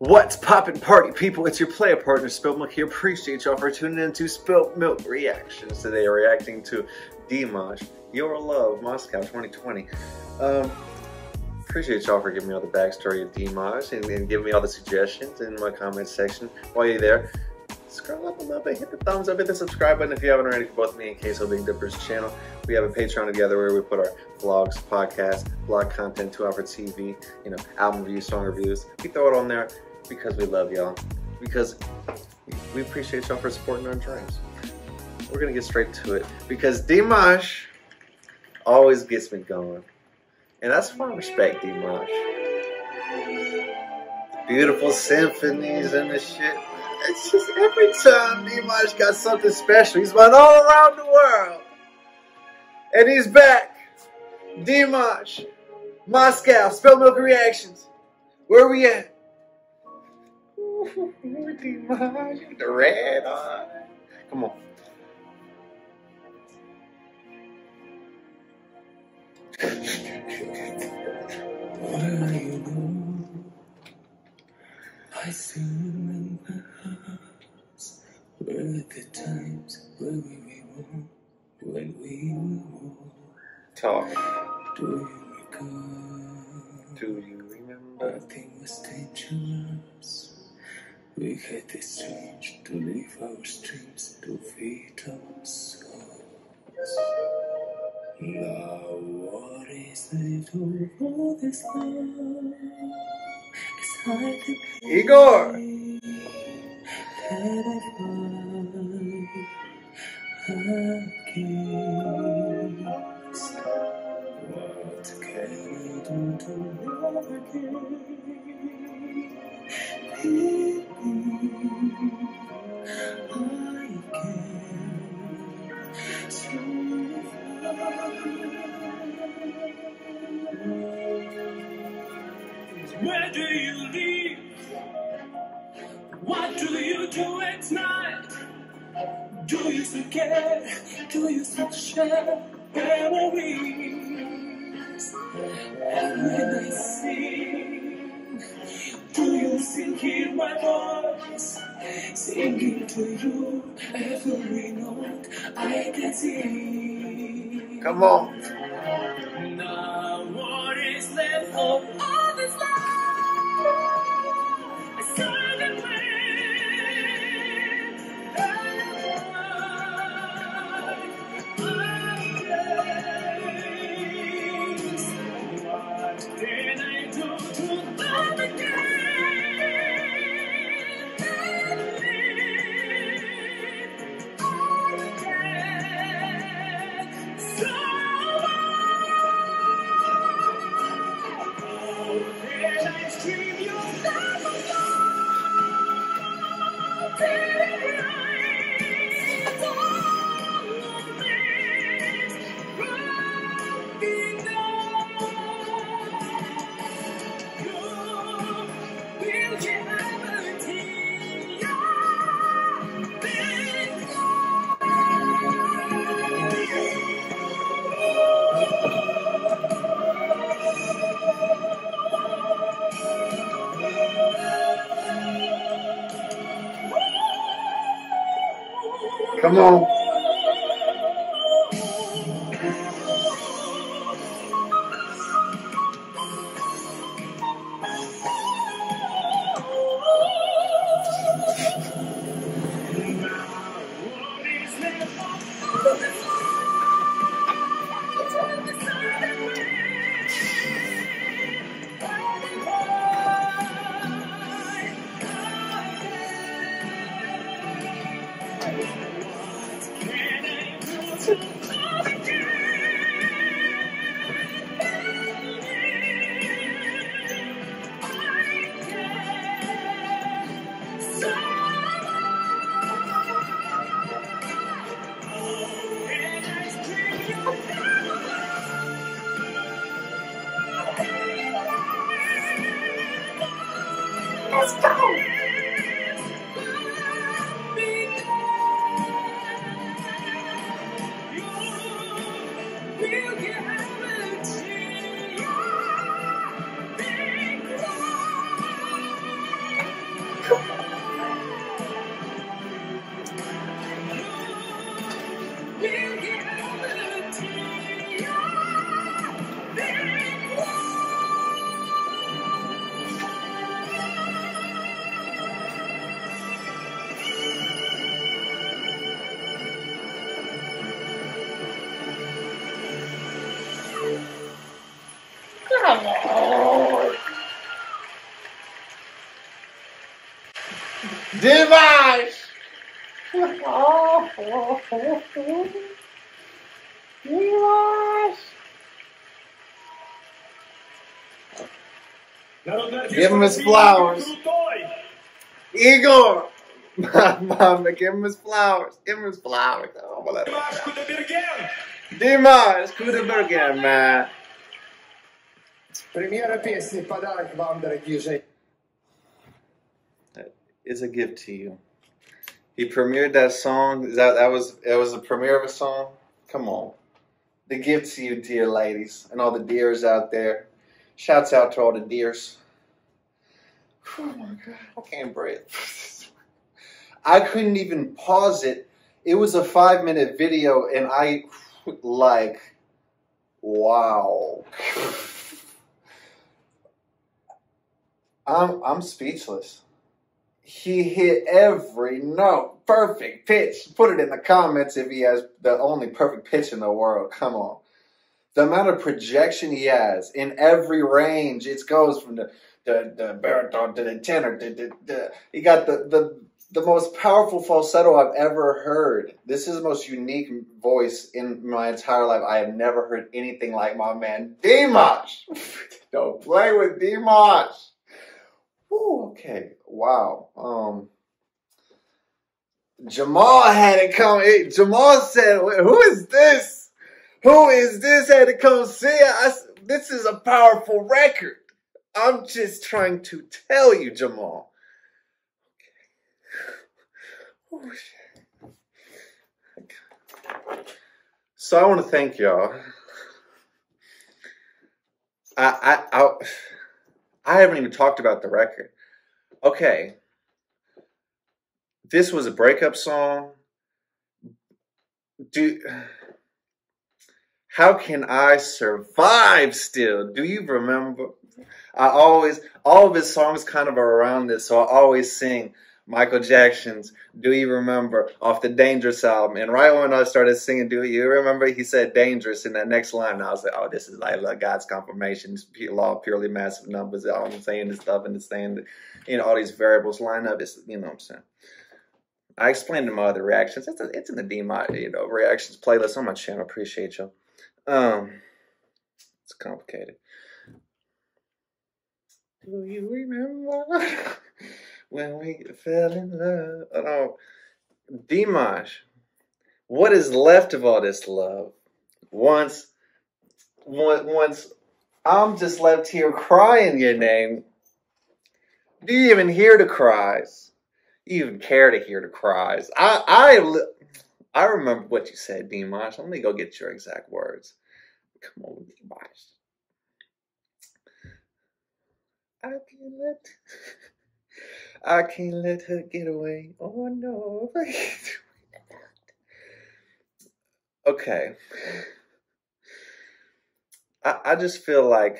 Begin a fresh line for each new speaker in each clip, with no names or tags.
What's poppin' party people? It's your player partner Spilt Milk here. Appreciate y'all for tuning in to Spilt Milk Reactions. Today reacting to Dimash, Your Love, Moscow 2020. Um, appreciate y'all for giving me all the backstory of Dimash and, and giving me all the suggestions in my comment section. While you're there, scroll up a little bit, hit the thumbs up, hit the subscribe button if you haven't already for both me and KSO Big Dippers channel. We have a Patreon together where we put our vlogs, podcasts, blog content, two hour TV, you know, album reviews, song reviews. We throw it on there because we love y'all. Because we appreciate y'all for supporting our dreams. We're gonna get straight to it because Dimash always gets me going. And that's why I respect Dimash. Beautiful symphonies and the shit. It's just every time Dimash got something special. He's been all around the world. And he's back. Dimash. Moscow. Spilt Milk Reactions. Where we at? Ooh, Dimash. The red eye. Come on.
What are you doing? I still remember us. Were the times when we were, when we were.
Talk.
Do you recall?
Do you remember?
Nothing was dangerous. We had this strange to leave our streams to feed our souls. Now what is left of all this love? It's hard to
Igor!
Had I find a kiss? What can I do to love again? Where do you live? What do you do at night? Do you still care? Do you still share memories? And when I sing, do you still hear my voice? Singing to you every note I can sing.
Come on.
Now what is left of
Divide! Divide! Give him his flowers. Igor! Mama, give him his flowers. Give him his flowers. Oh, I'm gonna let Dimash Kudaibergen, man.
Premiere песни «Подарок вам, дорогие.
It's a gift to you. He premiered that song. That that was that was the premiere of a song? Come on. The gift to you, dear ladies, and all the deers out there. Shouts out to all the deers. Oh my god, I can't breathe. I couldn't even pause it. It was a five minute video, and I like, wow. I'm I'm speechless. He hit every note, perfect pitch. Put it in the comments if he has the only perfect pitch in the world. Come on. The amount of projection he has in every range, it goes from the the, the baritone to the tenor. To he got the, the the most powerful falsetto I've ever heard. This is the most unique voice in my entire life. I have never heard anything like my man Dimash. Don't play with Dimash. Whew, okay, wow. Um, Jamal had it come. It, Jamal said, "Who is this? Who is this?" Had to come see. I, this is a powerful record. I'm just trying to tell you, Jamal. So I want to thank y'all. I I I, I haven't even talked about the record. Okay. This was a breakup song. Do how can I survive still? Do you remember? I always all of his songs kind of are around this, so I always sing Michael Jackson's Do You Remember off the Dangerous album. And right when I started singing Do You Remember, he said dangerous in that next line. And I was like, oh, this is like God's confirmation. It's law purely massive numbers. I'm saying this stuff and it's saying that, you know, all these variables line up. It's, you know what I'm saying? I explained to my other reactions. It's, a, it's in the DMI, you know, reactions playlist on my channel. Appreciate you. Um, it's complicated. Do you remember? when we fell in love. Oh, Dimash, what is left of all this love? Once, once I'm just left here crying your name. Do you even hear the cries? Do You even care to hear the cries? I, I, I remember what you said, Dimash. Let me go get your exact words. Come on, Dimash. I can't let. I can't let her get away. Oh no. okay. I, I just feel like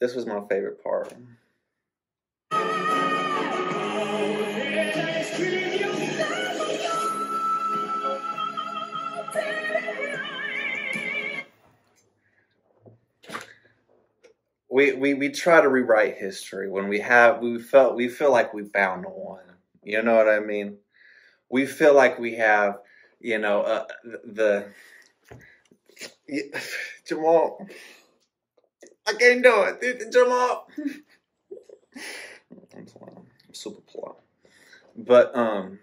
this was my favorite part. We, we we try to rewrite history when we have we felt we feel like we found one. You know what I mean? We feel like we have, you know, uh, the, the Jamal. I can't do it, Jamal. I'm super plow, but um,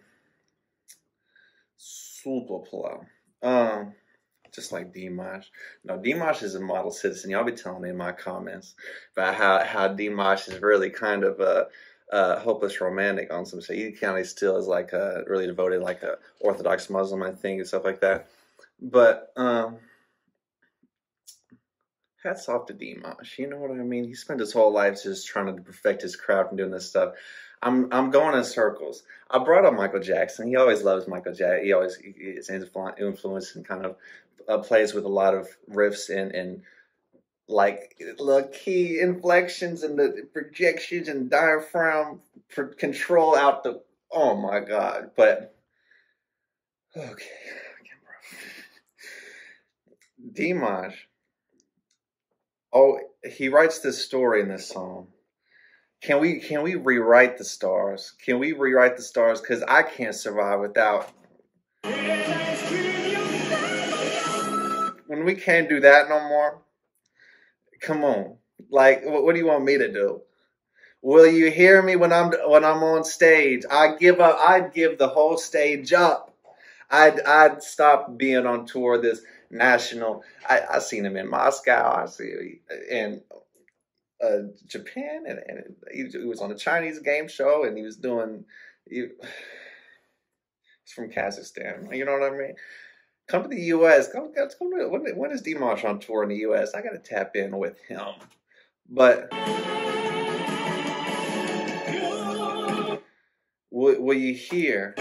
super plow. Um just like Dimash. No, Dimash is a model citizen. Y'all be telling me in my comments about how how Dimash is really kind of a, a hopeless romantic on some stuff. He kind of still is like a really devoted, like a Orthodox Muslim, I think, and stuff like that. But um, hats off to Dimash. You know what I mean? He spent his whole life just trying to perfect his craft and doing this stuff. I'm I'm going in circles. I brought up Michael Jackson. He always loves Michael Jackson. He always is influenced and kind of uh, plays with a lot of riffs and and like the key inflections and the projections and diaphragm control out the. Oh my god! But okay, Dimash. Oh, he writes this story in this song can we can we rewrite the stars? Can we rewrite the stars? Because I can't survive without. When we can't do that no more, come on. Like, what, do you want me to do? Will you hear me when I'm when I'm on stage? I give up. I'd give the whole stage up. I'd I'd stop being on tour. This national. I I seen him in Moscow. I see in uh, Japan, and, and he, he was on a Chinese game show, and he was doing. He, he's from Kazakhstan. You know what I mean? Come to the U.S. Come, come to, when, when is Dimash on tour in the U.S.? I got to tap in with him. But will, will you hear?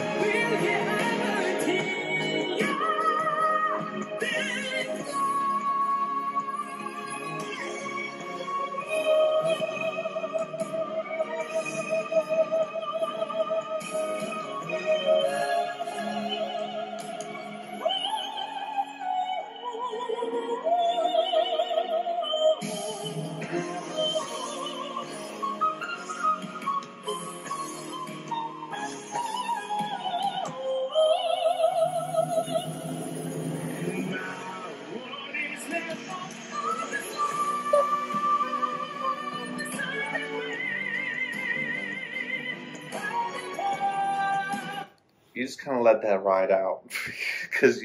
That ride out because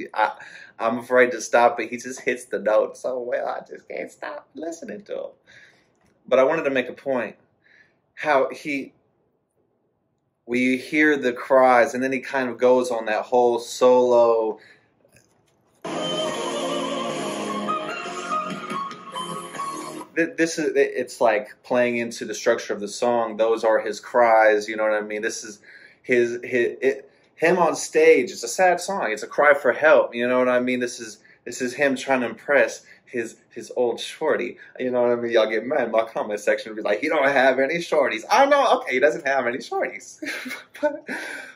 I'm afraid to stop it. He just hits the note so well, I just can't stop listening to him. But I wanted to make a point how he, we hear the cries, and then he kind of goes on that whole solo. This is it's like playing into the structure of the song. Those are his cries. You know what I mean? This is his his. It, him on stage. It's a sad song. It's a cry for help. You know what I mean? This is this is him trying to impress his his old shorty. You know what I mean? Y'all get mad in my comment section be like, he don't have any shorties. I know, okay, he doesn't have any shorties. but,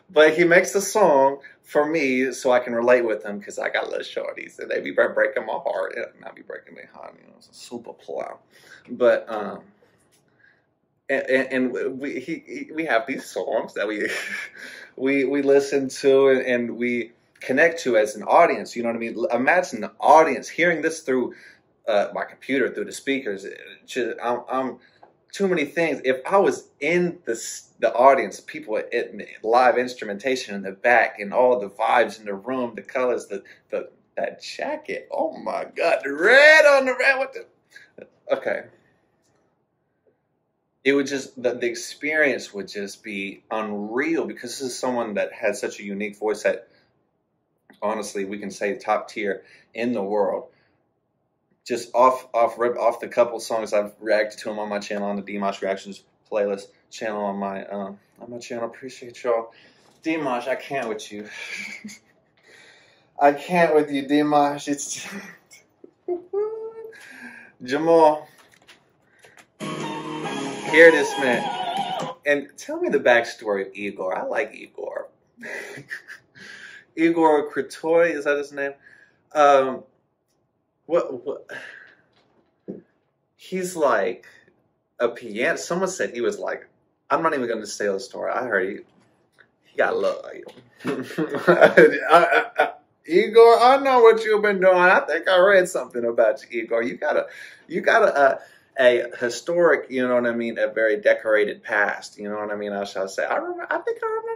but he makes the song for me so I can relate with him because I got little shorties and they be breaking my heart. and not be breaking my heart, you know, it's a super plow. But um and, and, we he, we have these songs that we we we listen to and, and, we connect to as an audience. You know what I mean? Imagine the audience hearing this through uh, my computer, through the speakers. I'm, I'm, too many things. If I was in the the audience, people at, live instrumentation in the back, and all the vibes in the room, the colors, the the that jacket. Oh my God, the red on the red with the. Okay, it would just the, the experience would just be unreal because this is someone that has such a unique voice that honestly we can say top tier in the world just off off rip off the couple songs I've reacted to him on my channel on the Dimash reactions playlist channel on my um, on my channel. Appreciate y'all, Dimash. I can't with you. I can't with you, Dimash. It's Jamal hear this man. And tell me the backstory of Igor. I like Igor. Igor Krutoy, is that his name? Um, what, what? He's like a piano. Someone said he was like, I'm not even going to say the story. I heard he, he got love. Igor, I know what you've been doing. I think I read something about you, Igor. You gotta, you gotta, uh, a historic, you know what I mean, a very decorated past, you know what I mean, I shall say. I remember, I think I remember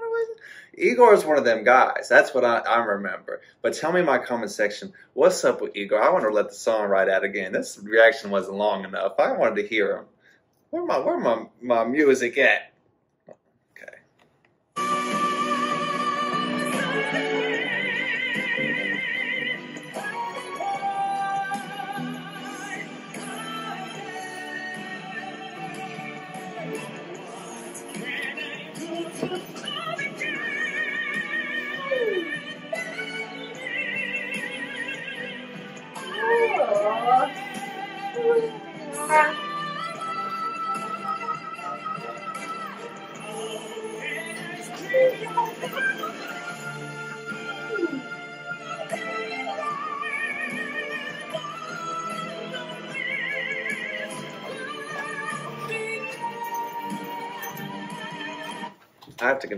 Igor is one of them guys. That's what I, I remember. But tell me in my comment section, what's up with Igor? I want to let the song ride out again. This reaction wasn't long enough. I wanted to hear him. Where my where my my music at?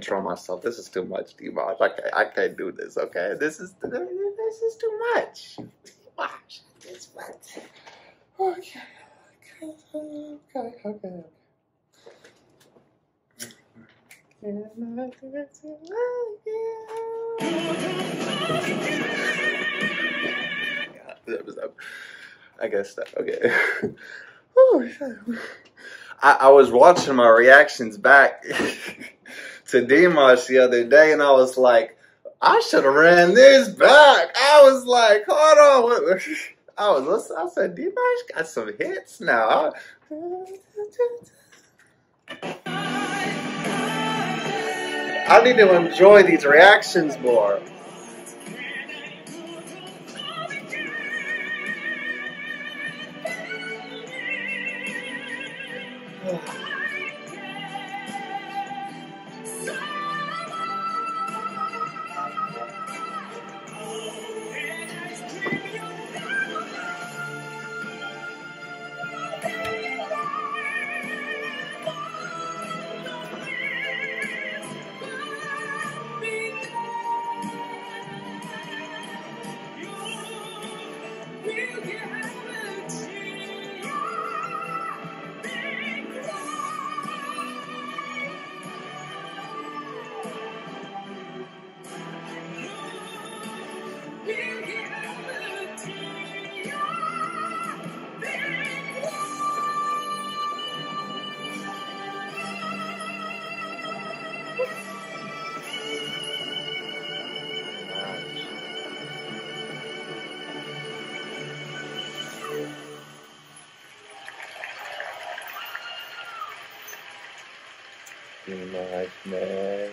Control myself. This is too much, Dimash. I can't, I can't do this. Okay, this is this is too much. Dimash, this much. Okay, okay, okay, okay. I guess that okay. Oh, I, I was watching my reactions back to Dimash the other day, and I was like, I should have ran this back. I was like, hold on. I was. I said, Dimash got some hits now. I need to enjoy these reactions more. Dimash, man.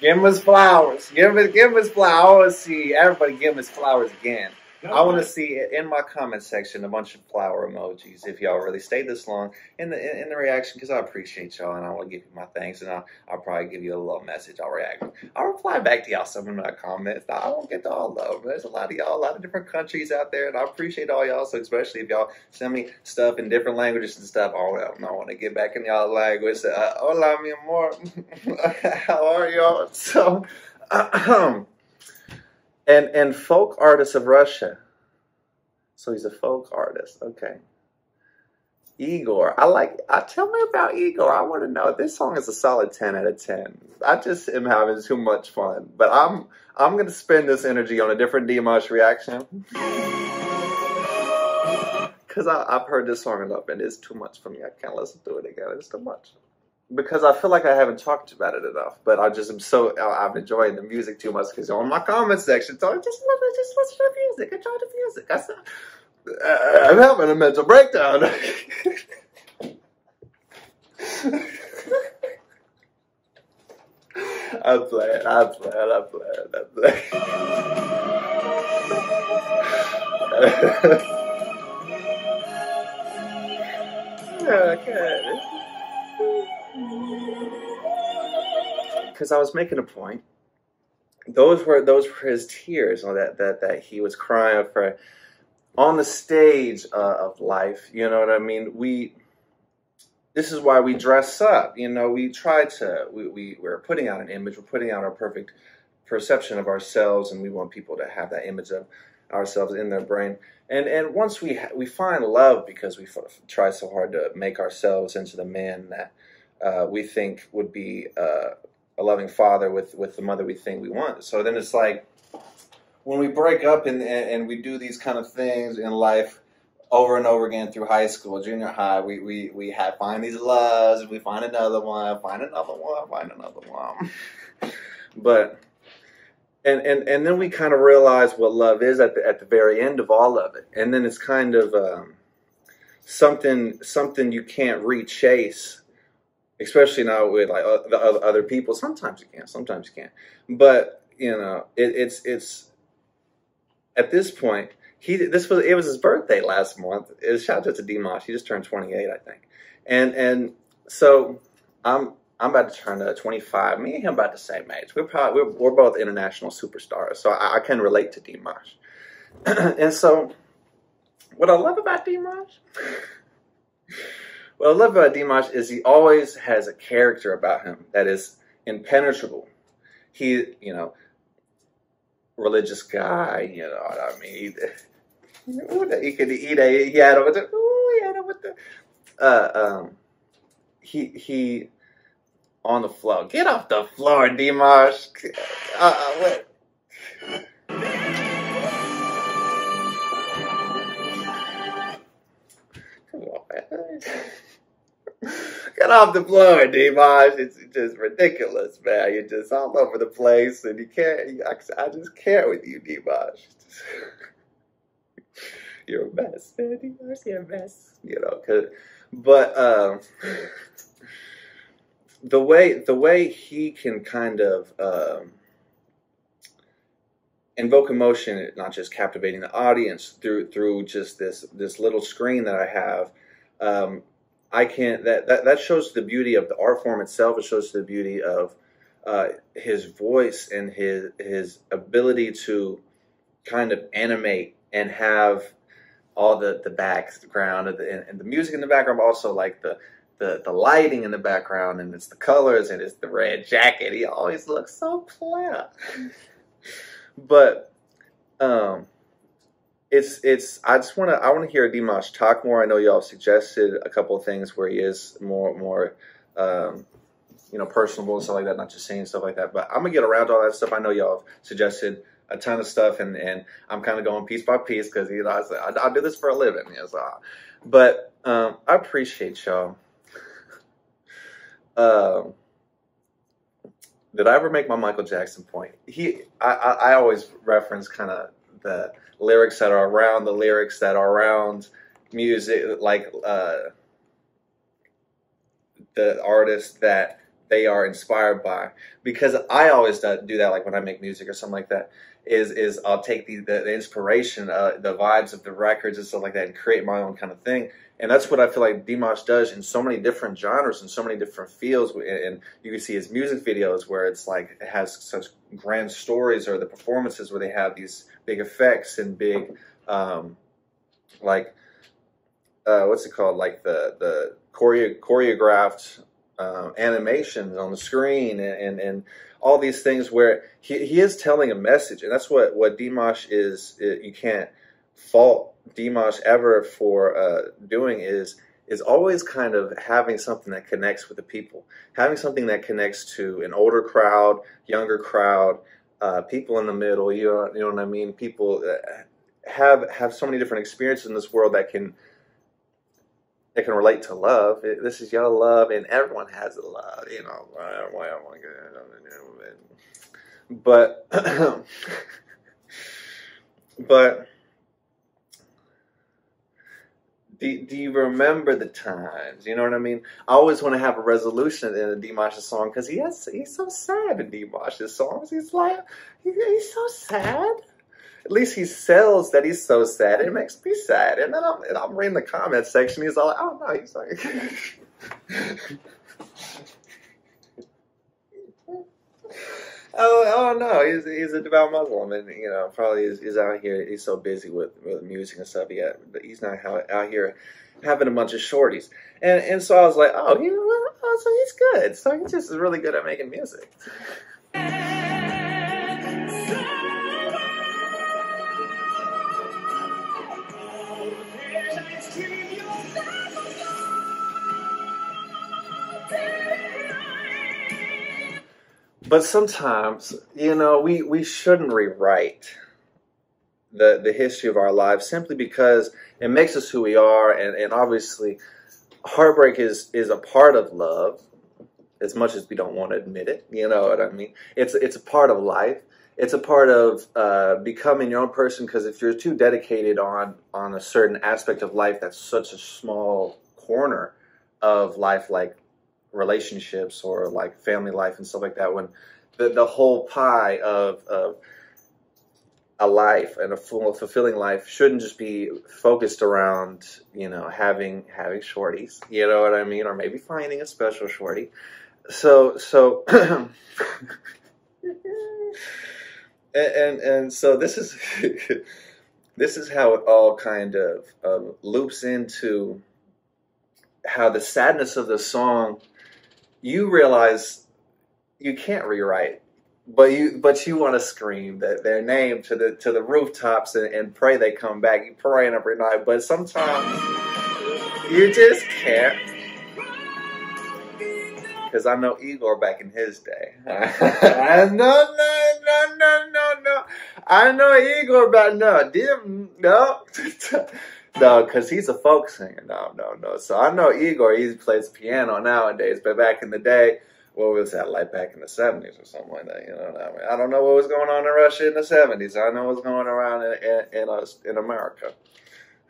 Give him his flowers. Give him, give him his flowers. See everybody give him his flowers again. I want to see in my comment section a bunch of flower emojis if y'all really stayed this long in the in the reaction because I appreciate y'all and I want to give you my thanks and I'll, I'll probably give you a little message. I'll react. I'll reply back to y'all some of my comments. I won't get to all of them. There's a lot of y'all, a lot of different countries out there, and I appreciate all y'all. So especially if y'all send me stuff in different languages and stuff, I want, I want to get back in y'all language. Uh, hola, mi amor. How are y'all? So. And and folk artists of Russia. So he's a folk artist. Okay. Igor, I like. I tell me about Igor. I want to know. This song is a solid ten out of ten. I just am having too much fun, but I'm I'm gonna spend this energy on a different Dimash reaction because I've heard this song enough and it's too much for me. I can't listen to it again. It's too much because I feel like I haven't talked about it enough. But I just am so I'm enjoying the music too much because on my comment section, so just just listen to the music, enjoy the music. I said, uh, I'm having a mental breakdown. I'm playing, I'm playing, I'm playing, I'm playing. okay. Because I was making a point. Those were those were his tears, you know, that that that he was crying for on the stage uh, of life. You know what I mean? We. This is why we dress up. You know, we try to. We we we're putting out an image. We're putting out our perfect perception of ourselves, and we want people to have that image of ourselves in their brain. And and once we we find love because we try so hard to make ourselves into the man that uh, we think would be uh, a loving father with with the mother we think we want. So then it's like when we break up and, and we do these kind of things in life over and over again through high school, junior high, we we we have find these loves, we find another one, find another one, find another one. but and and and then we kind of realize what love is at the at the very end of all of it, and then it's kind of um, something something you can't rechase, especially now with like the other people. Sometimes you can, sometimes you can't, but you know it, it's it's at this point, he this was it was his birthday last month. It was shout out to Dimash. He just turned 28, I think. And and so I'm I'm about to turn uh, 25. Me and him about the same age. We're probably we're, we're both international superstars, so I, I can relate to Dimash. and so, what I love about Dimash what I love about Dimash is he always has a character about him that is impenetrable. He, you know, religious guy, you know what I mean? He, he could eat a, he had the, ooh, he had him with the, uh, um, he, he, on the floor. Get off the floor, Dimash. Uh, what? Come on, man. Get off the floor, Dimash. It's just ridiculous, man. You're just all over the place, and you can't. You, I, just can't with you, Dimash. You're a mess, man. Dimash, you're a mess. You know, cause, but um, the way the way he can kind of um, invoke emotion, not just captivating the audience through through just this this little screen that I have. Um, I can that, that that shows the beauty of the art form itself. It shows the beauty of uh, his voice and his his ability to kind of animate and have all the the background and the, and the music in the background, but also like the the the lighting in the background and it's the colors and it's the red jacket. He always looks so player. but um it's it's I just want to I want to hear Dimash talk more. I know y'all suggested a couple of things where he is more more um, you know personable and stuff like that, not just saying stuff like that. But I'm gonna get around to all that stuff. I know y'all have suggested a ton of stuff, and and I'm kind of going piece by piece because you know I, I, I do this for a living. You know, so, but um, I appreciate y'all. Um, did I ever make my Michael Jackson point? He, I, I, I always reference kind of the lyrics that are around the lyrics that are around music, like uh, the artists that they are inspired by. Because I always do that, like when I make music or something like that. Is is I'll take the the, the inspiration, uh, the vibes of the records and stuff like that, and create my own kind of thing. And that's what I feel like Dimash does in so many different genres and so many different fields. And you can see his music videos where it's like it has such grand stories, or the performances where they have these big effects and big, um, like, uh, what's it called? Like the the choreo- choreographed uh, animations on the screen and, and, and all these things where he, he is telling a message. And that's what, what Dimash is, you can't fault Dimash ever for uh, doing is is always kind of having something that connects with the people, having something that connects to an older crowd, younger crowd, uh, people in the middle. You know, you know what I mean? People have have so many different experiences in this world that can that can relate to love. It, this is your love, and everyone has a love. You know, but but do, do you remember the times? You know what I mean? I always want to have a resolution in a Dimash's song because he has he's so sad in Dimash's songs. He's like he, he's so sad. At least he sells that he's so sad. It makes me sad. And then I'm, and I'm reading the comment section. He's all like, oh no, he's like. oh, oh no, he's he's a devout Muslim, and you know probably is, out here. He's so busy with, with music and stuff. Yeah, but he's not out, out here having a bunch of shorties. And and so I was like, oh, you know? Oh, so he's good. So he just really good at making music. But sometimes, you know, we, we shouldn't rewrite the, the history of our lives simply because it makes us who we are. And, and obviously, heartbreak is, is a part of love as much as we don't want to admit it. You know what I mean? It's, it's a part of life. It's a part of uh, becoming your own person because if you're too dedicated on, on a certain aspect of life that's such a small corner of life, like relationships or like family life and stuff like that when the, the whole pie of, of a life and a full fulfilling life shouldn't just be focused around you know having having shorties you know what i mean or maybe finding a special shorty. So so and, and and so this is this is how it all kind of um, loops into how the sadness of the song, you realize you can't rewrite, but you but you want to scream that their name to the to the rooftops and, and pray they come back. You praying every night, but sometimes you just can't. Because I know Igor back in his day. no, no, no, no, no, no. I know Igor back no, dim, no, no, because he's a folk singer. No, no, no. So I know Igor. He plays piano nowadays, but back in the day, what was that like back in the seventies or something like that? You know, I mean, I don't know what was going on in Russia in the seventies. I know what's going around in in, in us in America.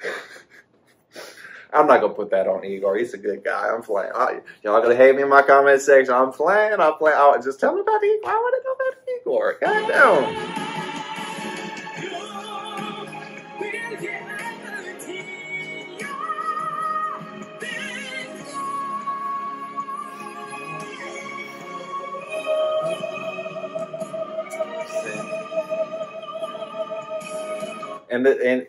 I'm not gonna put that on Igor. He's a good guy. I'm playing. Y'all gonna hate me in my comment section. I'm playing. I'm playing. Oh, just tell me about Igor. I want to know about Igor. God damn. And the, and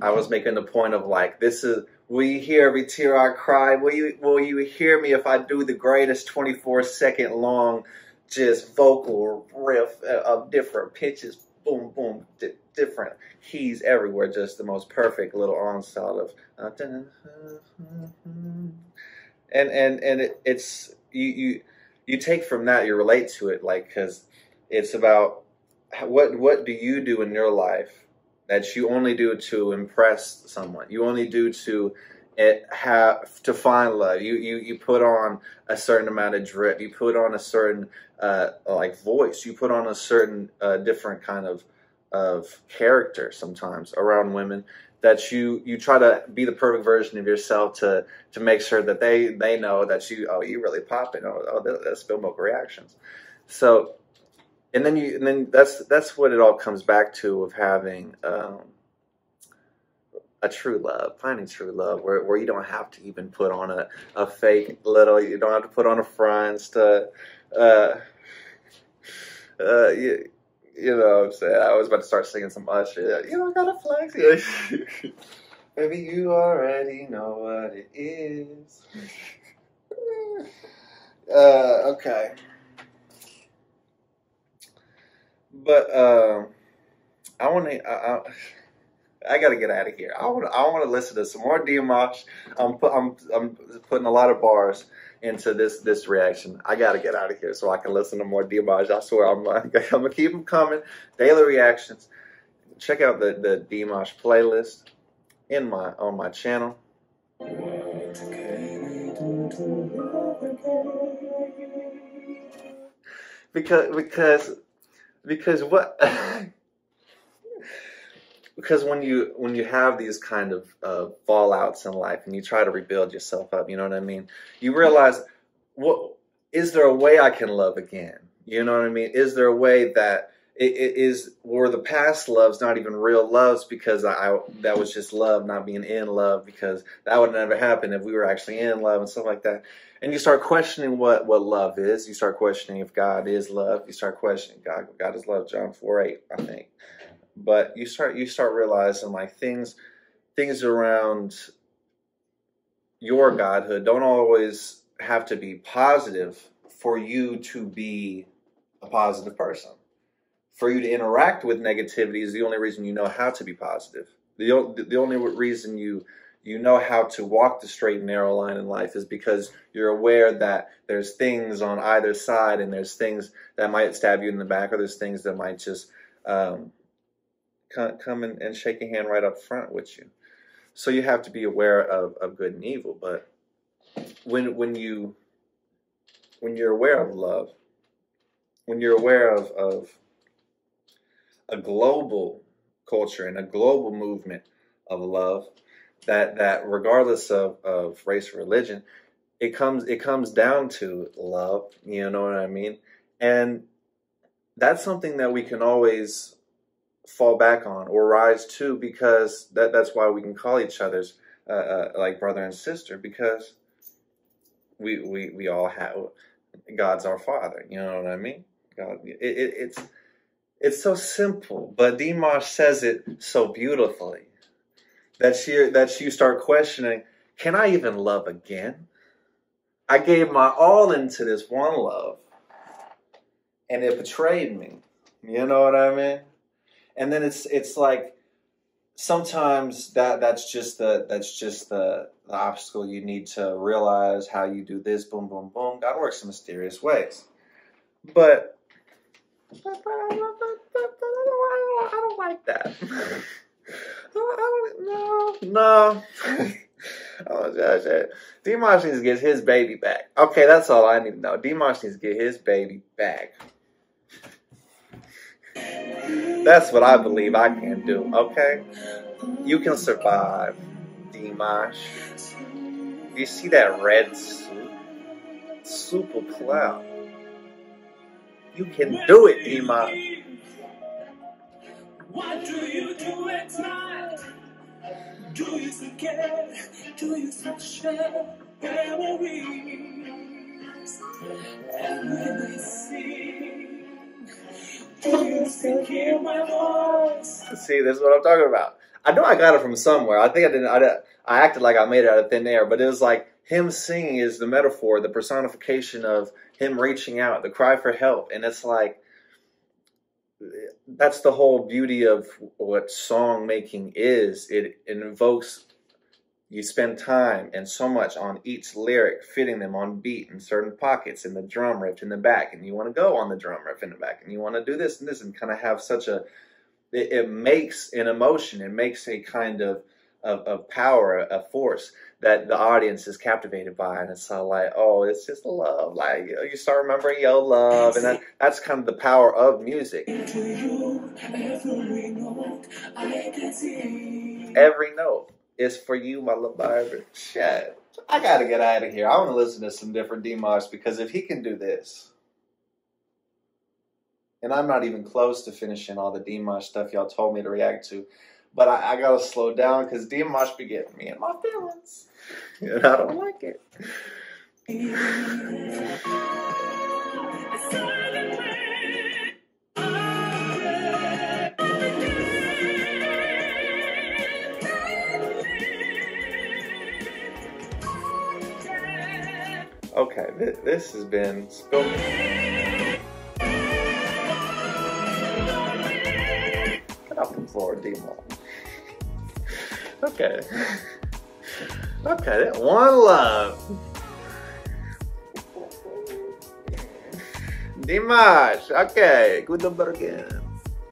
I was making the point of like this is will you hear every tear I cry? Will you will you hear me if I do the greatest 24 second long just vocal riff of different pitches, boom boom, di- different keys everywhere, just the most perfect little onslaught of uh, and and and it, it's you you you take from that you relate to it like because it's about what what do you do in your life that you only do to impress someone. You only do to it have to find love. You you you put on a certain amount of drip. You put on a certain uh, like voice. You put on a certain uh, different kind of of character sometimes around women that you you try to be the perfect version of yourself to to make sure that they they know that you oh you really popping oh, oh that, that's spill milk reactions so and then you and then that's that's what it all comes back to of having um, a true love, finding true love, where where you don't have to even put on a, a fake little, you don't have to put on a front to, uh, uh, you, you know what I'm saying? I was about to start singing some Usher. You don't gotta flex. Maybe you already know what it is. uh, okay. But uh, I want to. I, I, I got to get out of here. I want. I want to listen to some more Dimash. I'm. I'm. I'm putting a lot of bars into this this reaction. I got to get out of here so I can listen to more Dimash. I swear, I'm. I'm gonna keep them coming. Daily reactions. Check out the the Dimash playlist in my on my channel. Because because because what because when you when you have these kind of uh, fallouts in life and you try to rebuild yourself up you know what i mean? You realize what is there a way i can love again? You know what i mean? Is there a way that is were the past loves not even real loves because I, I that was just love not being in love because that would never happen if we were actually in love and stuff like that. And you start questioning what what love is. You start questioning if god is love. You start questioning god god is love john 4 8 i think. But you start you start realizing like things things around your godhood don't always have to be positive for you to be a positive person for you to interact with negativity is the only reason you know how to be positive. The, the only reason you you know how to walk the straight and narrow line in life is because you're aware that there's things on either side and there's things that might stab you in the back or there's things that might just um, come, and, and shake a hand right up front with you. So you have to be aware of, of good and evil but when when you when you're aware of love when you're aware of, of a global culture and a global movement of love that that regardless of, of race or religion it comes it comes down to love you know what i mean? And that's something that we can always fall back on or rise to because that that's why we can call each other's uh, uh, like brother and sister because we we we all have god's our father you know what i mean? God it, it, it's it's so simple but dimash says it so beautifully that you that you start questioning can I even love again? I gave my all into this one love, and it betrayed me. You know what I mean? And then it's it's like sometimes that that's just the that's just the, the obstacle you need to realize how you do this. Boom, boom, boom. God works in mysterious ways, but I don't- don't, don't like that. Don't, no, no. oh, gosh, Dimash needs to get his baby back. Okay, that's all I need to know. Dimash needs to get his baby back. That's what I believe I can do, okay? You can survive, Dimash. You see that red suit? Super cloud. You can do it, Dimash.
What do you do night? Do you care? Do you still share memories? And when they sing, do you still hear my voice?
See, this is what I'm talking about. I know I got it from somewhere. I think I didn't. I, didn't- I acted like I made it out of thin air, but it was like him singing is the metaphor, the personification of him reaching out, the cry for help, and it's like that's the whole beauty of what song making is. It, invokes. You spend time and so much on each lyric, fitting them on beat in certain pockets in the drum riff in the back, and you want to go on the drum riff in the back, and you want to do this and this, and kind of have such a it, it makes an emotion, it makes a kind of of, of power, a force that the audience is captivated by, and it's all like, oh, it's just love. Like you start remembering your love, and that, that's kind of the power of music.
Every note
is for you, my baby. Shit, I gotta get out of here. I want to listen to some different Demos because if he can do this, and I'm not even close to finishing all the Dimash stuff y'all told me to react to, but I, I gotta slow down because Dimash be getting me in my feelings, and I don't like it. Okay, this, this has been Spill. Get off the floor, Demo. Okay. Okay, that one love. Dimash, okay, good again.